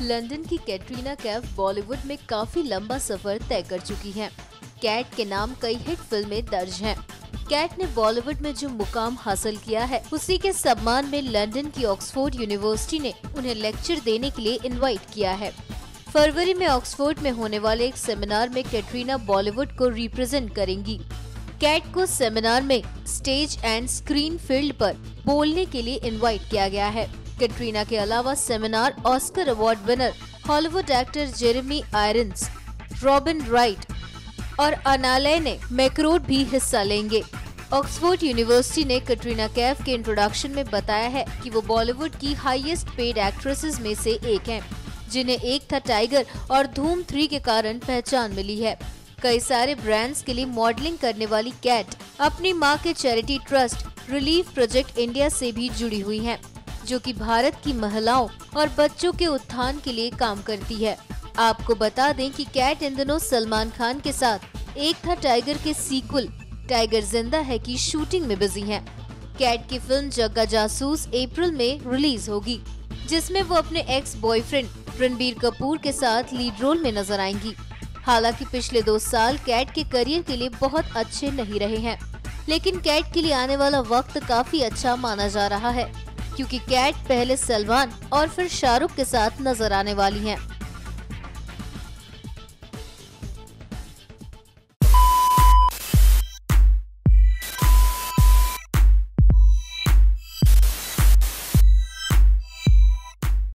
London की कैटरीना कैफ बॉलीवुड में काफ़ी लंबा सफ़र तय कर चुकी हैं। कैट के नाम कई हिट फ़िल्में दर्ज हैं। कैट ने बॉलीवुड में जो मुकाम हासिल किया है, उसी के सम्मान में लंदन की ऑक्सफोर्ड यूनिवर्सिटी ने उन्हें लेक्चर देने के लिए इनवाइट किया है फरवरी में ऑक्सफोर्ड में होने वाले एक सेमिनार में कैटरीना बॉलीवुड को रिप्रेजेंट करेंगी कैट को सेमिनार में स्टेज एंड स्क्रीन फ़ील्ड पर बोलने के लिए इनवाइट किया गया है कैटरीना के अलावा seminar Oscar award winner Hollywood actor Jeremy Irons Robin Wright और अनालय ने मैक्रोड भी हिस्सा लेंगे। ऑक्सफोर्ड यूनिवर्सिटी ने कटरीना कैफ के इंट्रोडक्शन में बताया है कि वो बॉलीवुड की हाईएस्ट पेड एक्ट्रेसेस में से एक हैं, जिन्हें एक था टाइगर और धूम थ्री के कारण पहचान मिली है। कई सारे ब्रांड्स के लिए मॉडलिंग करने वाली कैट अपनी माँ के charity trust relief project India से भी जुड़ी हुई हैं, जो कि भारत की महिलाओं और बच्चों के उत्थान के लिए काम करती है। आपको बता दें कि कैट इन दिनों सलमान खान के साथ एक था टाइगर के सीक्वल। टाइगर ज़िंदा है की शूटिंग में बिज़ी हैं। कैट की फ़िल्म जग्गा जासूस अप्रैल में रिलीज़ होगी, जिसमें वो अपने एक्स बॉयफ्रेंड रणबीर कपूर के साथ लीड रोल में नज़र आएँगी। हालाँकि पिछले दो साल कैट के करियर के लिए बहुत अच्छे नहीं रहे हैं, लेकिन कैट के लिए आने वाला वक्त काफ़ी अच्छा माना जा रहा है। क्योंकि कैट पहले सलमान और फिर शाहरुख के साथ नज़र आने वाली हैं।